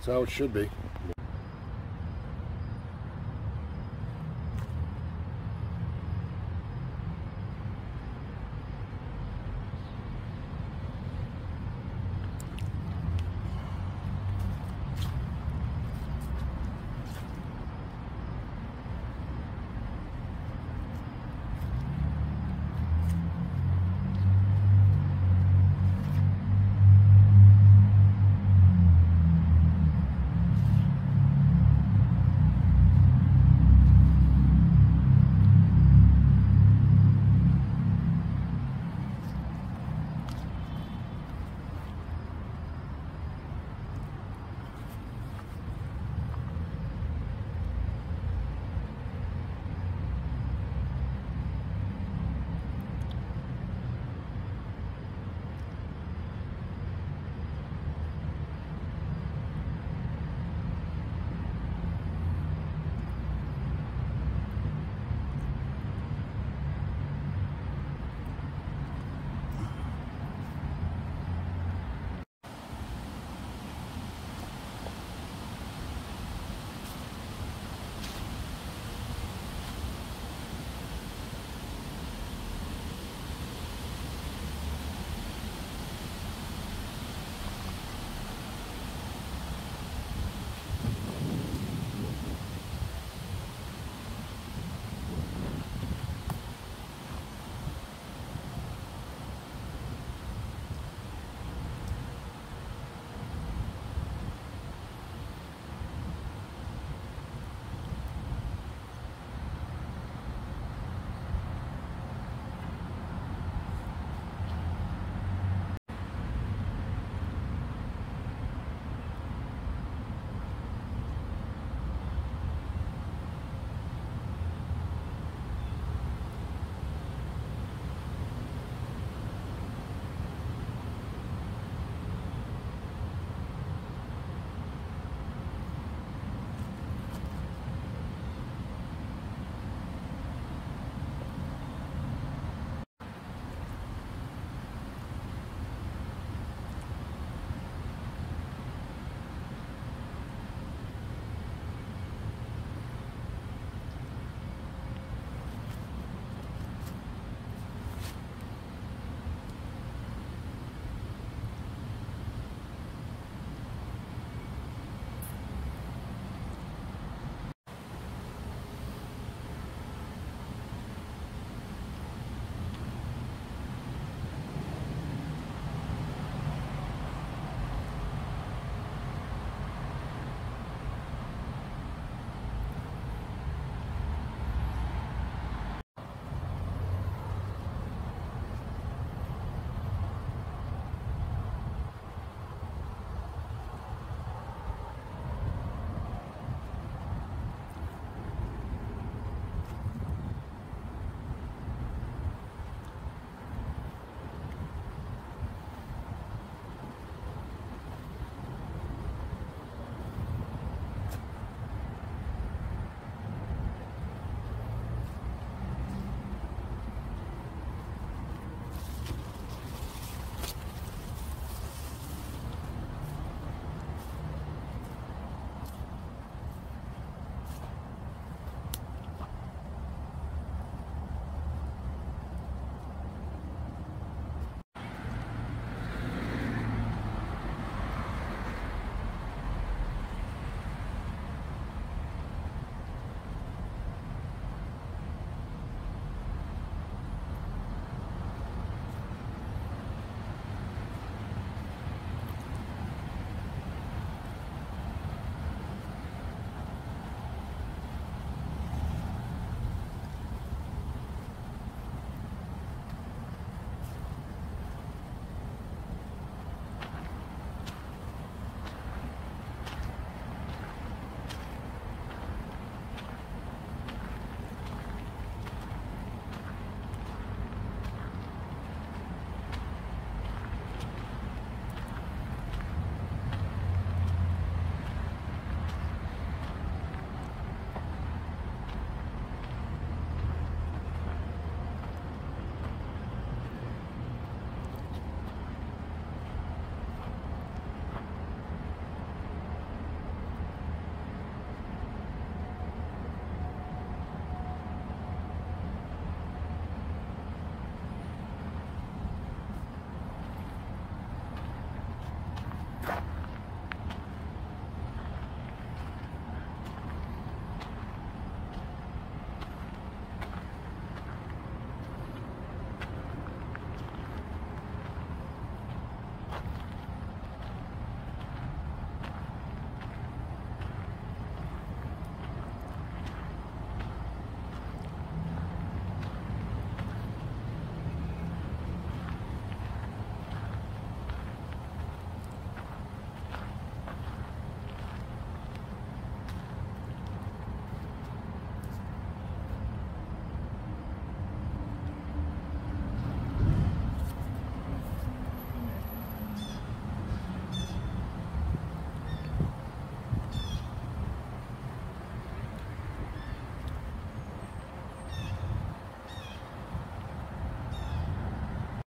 That's how it should be.